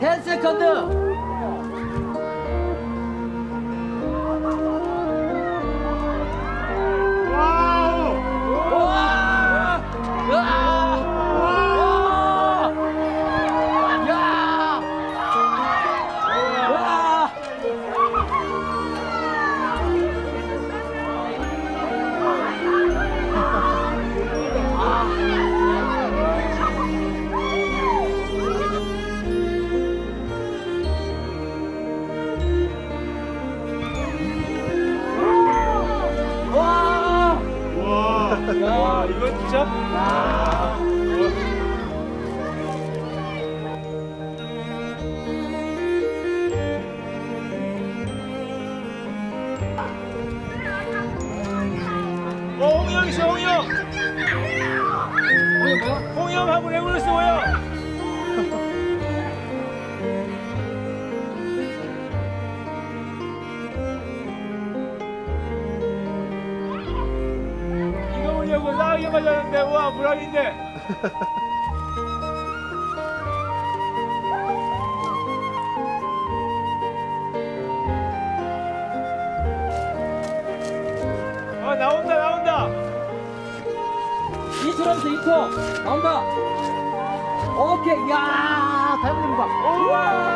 Pense kadı. 와, 이건 진짜? 어, 홍이 형 있어, 홍이 형! 홍이 형하고 레고레스 모 보려고 싸우게 맞았는데, 와, 불안인데. 아, 나온다, 나온다! 2초 남았어 2초 나온다 오케이 야 다이브 봐 우와! 와